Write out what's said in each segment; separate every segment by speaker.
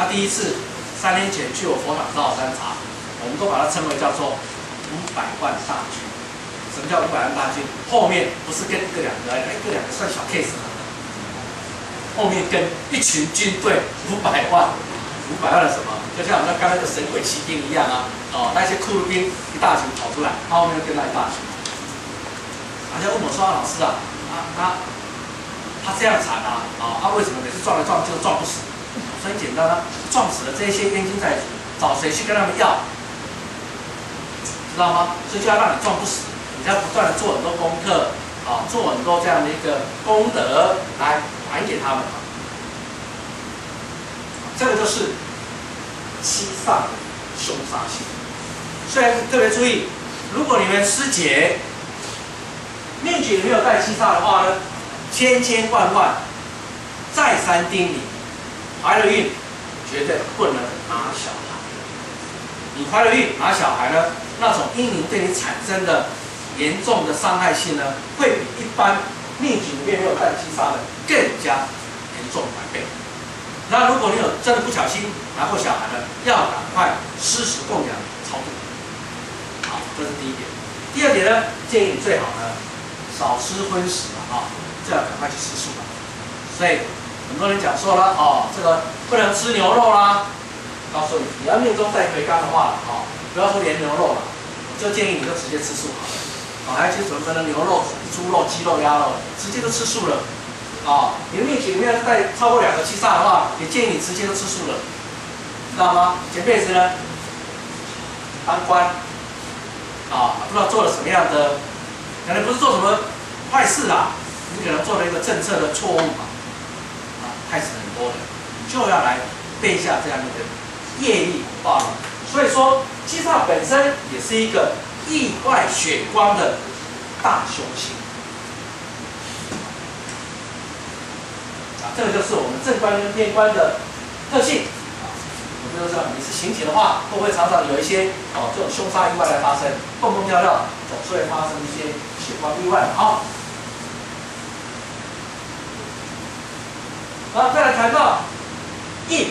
Speaker 1: 他第一次三年前去我佛堂照山查，我们都把它称为叫做五百万大军。什么叫五百万大军？后面不是跟一个两个，一个两个算小 case 吗。后面跟一群军队五百万，五百万的什么？就像我们刚才的神鬼骑兵一样啊！哦，那些库鲁兵一大群跑出来，他后面又跟那一大群。人家问我说：“老师啊，他他他这样惨啊，啊，他为什么每次撞来撞去都撞不死？”很简单啊，撞死了这些冤亲债主，找谁去跟他们要？知道吗？所以就要让你撞不死，你要不断的做很多功课，啊，做很多这样的一个功德来还给他们。这个就是七煞的凶杀性。所以特别注意，如果你们师姐命局没有带七煞的话呢，千千万万再三叮咛，怀了孕绝对不能拿小孩。你怀了孕拿小孩呢，那种阴影对你产生的严重的伤害性呢，会比一般命局里面没有带七煞的更加严重百倍。那如果你有真的不小心拿过小孩呢，要赶快施食供养超度。好，这是第一点。第二点呢，建议你最好呢少吃荤食啊，这要赶快去吃素了。所以很多人讲说了哦，这个不能吃牛肉啦。告诉你，你要命中带魁罡的话啊，不要说连牛肉了，就建议你就直接吃素好了。啊，还要去什么牛肉、猪肉、鸡肉、鸭肉，直接都吃素了。啊，你的命局里面带超过两个七煞的话，也建议你直接都吃素了，知道吗？前辈子呢，当官，啊，不知道做了什么样的，可能不是做什么坏事啦，你可能做了一个政策的错误嘛，啊，害死很多人，就要来背下这样一个业力报了。所以说，七煞本身也是一个意外血光的大凶星。这个就是我们正官跟偏官的特性啊。我们都知道，你是刑体的话，会不会常常有一些哦这种凶杀意外来发生？蹦蹦跳跳，总是会发生一些血光意外。好，好，再来谈到印。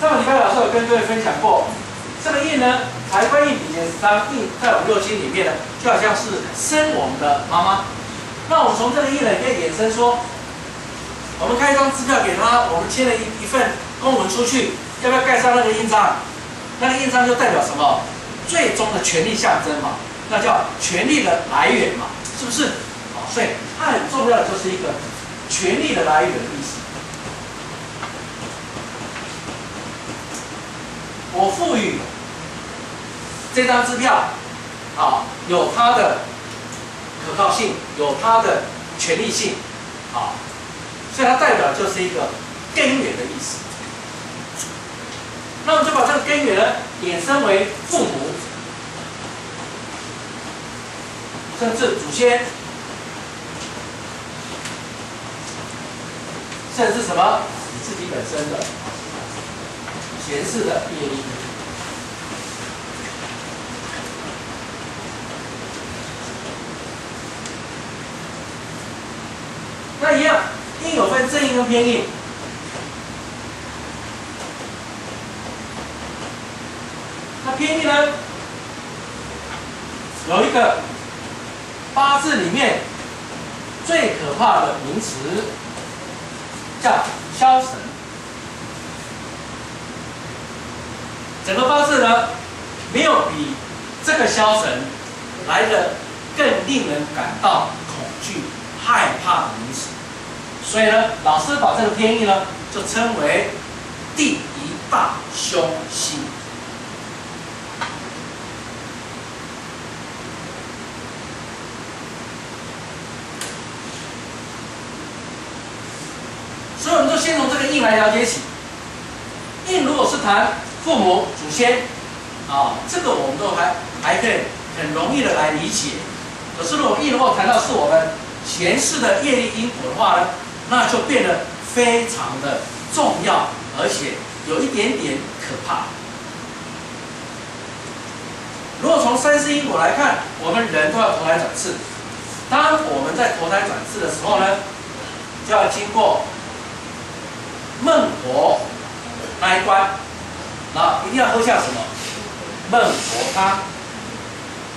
Speaker 1: 上个礼拜老师有跟各位分享过，这个印呢，财官印比劫十三印在我们六亲里面呢，就好像是生我们的妈妈。那我们从这个印呢，可以衍生说，我们开一张支票给他，我们签了一一份公文出去，要不要盖上那个印章？那个印章就代表什么？最终的权力象征嘛，那叫权力的来源嘛，是不是？好，所以它很重要的就是一个权力的来源的意思。我赋予这张支票，啊，有它的可靠性，有它的权利性，啊，所以它代表就是一个根源的意思。那我们就把这个根源衍生为父母，甚至祖先，甚至什么你自己本身的。前世的业力，那一样，印有分正印跟偏印。那偏印呢，有一个八字里面最可怕的名词，叫消神。整个八字呢，没有比这个消神来的更令人感到恐惧、害怕的名词。所以呢，老师把这个偏印呢，就称为第一大凶星。所以，我们就先从这个印来了解起。印如果是谈父母、祖先，啊，这个我们都还还可以很容易的来理解。可是如果如果谈到是我们前世的业力因果的话呢，那就变得非常的重要，而且有一点点可怕。如果从三世因果来看，我们人都要投胎转世。当我们在投胎转世的时候呢，就要经过孟婆那一关，然后一定要喝下什么孟婆汤，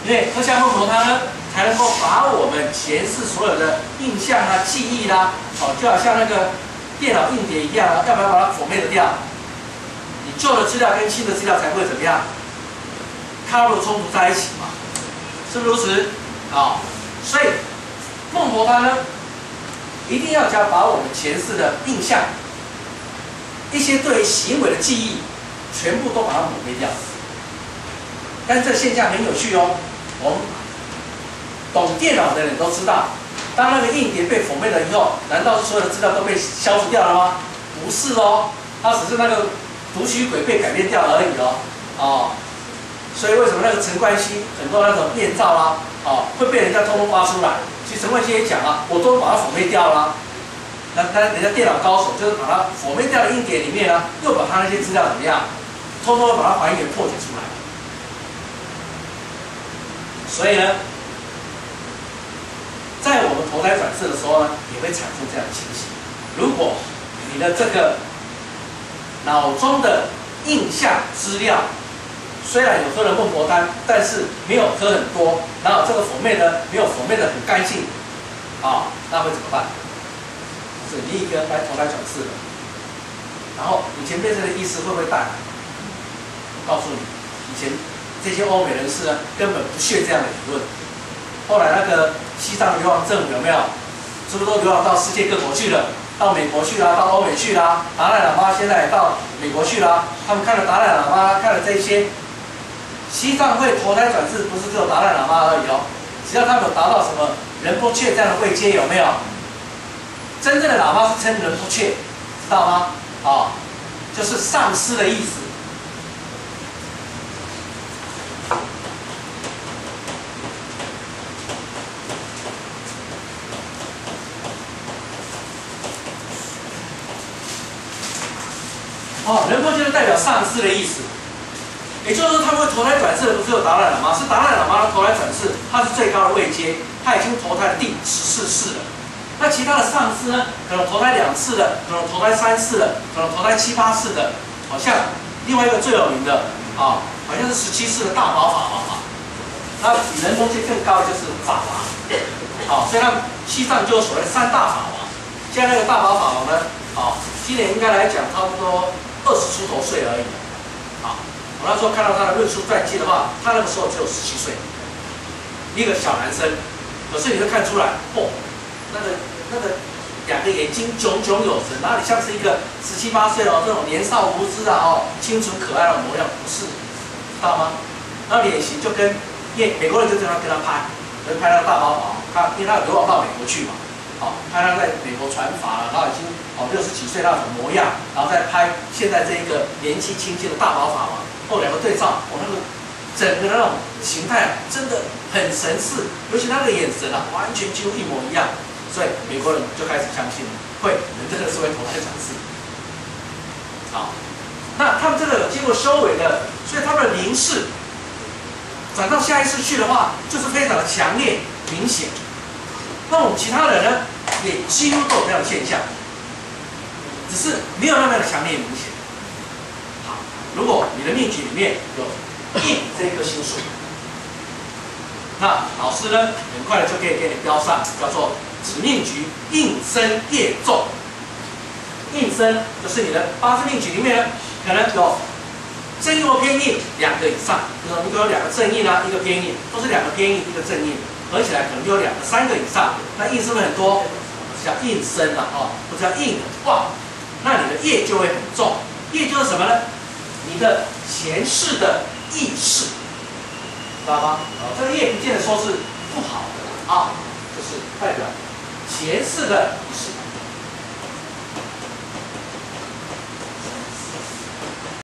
Speaker 1: 因为喝下孟婆汤呢，才能够把我们前世所有的印象啊、记忆啦，哦，就好像那个电脑硬碟一样啊，要不要把它毁灭的掉？你旧的资料跟新的资料才会怎么样？卡路冲突在一起嘛，是不是如此？啊，所以孟婆汤呢，一定要加把我们前世的印象、一些对行为的记忆，全部都把它抹灭掉。但这现象很有趣哦，我们懂电脑的人都知道，当那个硬碟被毁灭了以后，难道所有的资料都被消除掉了吗？不是哦，它只是那个读取轨被改变掉而已哦，哦。所以为什么那个陈冠希很多那种变造啦，哦，会被人家偷偷挖出来？其实陈冠希也讲啊，我都把它毁灭掉了。那但人家电脑高手就是把它毁灭掉的硬碟里面呢，又把他那些资料怎么样，偷偷的把它还原破解出来。所以呢，在我们投胎转世的时候呢，也会产生这样的情形。如果你的这个脑中的印象资料，虽然有喝了孟婆汤，但是没有喝很多，然后这个佛妹呢，没有佛妹的很干净，啊，那会怎么办？是另一个来投胎转世的，然后以前变成的意思会不会带？告诉你，以前这些欧美人士呢，根本不屑这样的理论。后来那个西藏流亡政府有没有？是不是都流亡到世界各国去了？到美国去啦，到欧美去啦。达赖喇嘛现在也到美国去啦。他们看了达赖喇嘛，看了这些。西藏会投胎转世，不是只有达赖喇嘛而已哦。只要他们有达到什么仁波切这样的位阶，有没有？真正的喇嘛是称仁波切，知道吗？啊，就是上师的意思。哦，仁波切就代表上师的意思。也就是说，他会投胎转世的不是有达赖喇嘛，是达赖喇嘛的投胎转世，他是最高的位阶，他已经投胎第十四世了。那其他的上师呢，可能投胎两次的，可能投胎三次的，可能投胎七八次的。好像另外一个最有名的啊，好像是十七世的大宝法王啊。那比人中间更高的就是法王。好，所以他西藏就所谓三大法王。现在那个大宝法王呢，哦，今年应该来讲差不多二十出头岁而已。好。我那时候看到他的论述传记的话，他那个时候只有十七岁，一个小男生，可是你会看出来，嚯，那个那个两个眼睛炯炯有神，哪里像是一个十七八岁哦这种年少无知啊哦清纯可爱的模样，不是，知道吗？那脸型就跟，因为美国人就经常跟他拍，就拍那个大宝宝，他因为他有流亡到美国去嘛，好，拍他在美国传法，然后已经哦六十几岁那种模样，然后再拍现在这一个年纪轻轻的大宝法王。后两个对照，我那个整个那种形态，真的很神似，尤其那个眼神啊，完全几乎一模一样，所以美国人就开始相信了，会人真的是会投胎转世。好，那他们这个经过修为的，所以他们的凝视转到下一次去的话，就是非常的强烈明显。那我们其他人呢，也几乎都有这样的现象，只是没有那么的强烈明显。好如果你的命局里面有印这一颗星数，那老师呢很快的就可以给你标上，叫做子命局印生业重。印生就是你的八字命局里面，可能有正印或偏印两个以上，就是如果有两个正印啊，一个偏印，都是两个偏印一个正印，合起来可能就有两个三个以上。那印是不是很多？叫印生了哦，不叫印旺，业就会很重。业就是什么呢？你的前世的意识，知道吗？这个业不见得说是不好的啊，就是代表前世的意识。